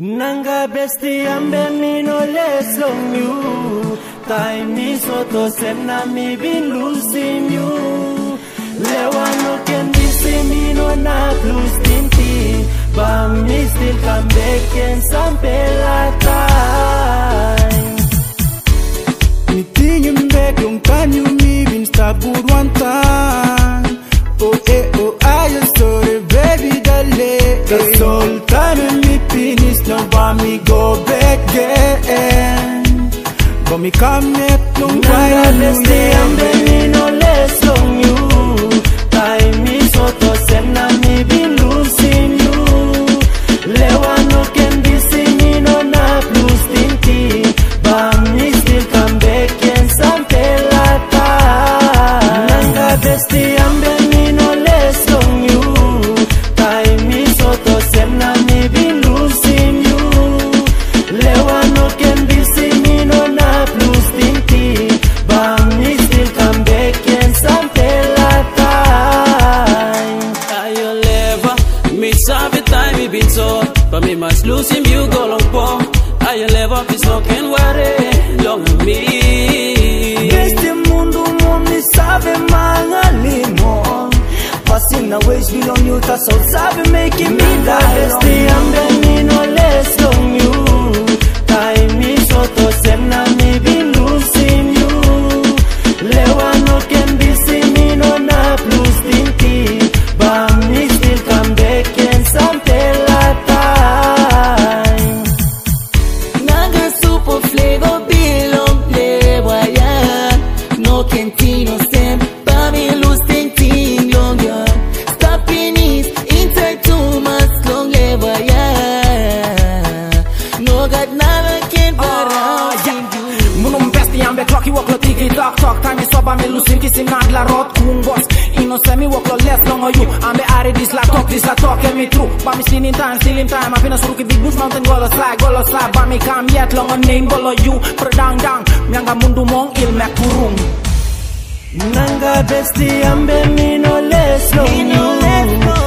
Nanga besti ambe mi no less long you Time me soto senna me been losing you Lewa no can be see no na plus tinti But me still come back and but me go back again. But me come yet long Nanga time so But me must lose him, you go long po Ayo leva, please no can worry? Long me. Este mundo mo me sabe mangalimo Passing na ways belong you ta so sabe making me die. Este ambe me no less long you is up ame lusin kisi nad la rot kung boss. Ino semi walk lo less long or you ambe are this la talk this la talk and me true Ba mi sin in time still in time apina suru ki big bush mountain golo slide golo slide. Ba mi kam yet long on name bolo you. Perdang dang Mianga mundu mong il mek kurung. Nanga besti ambe mi no less long you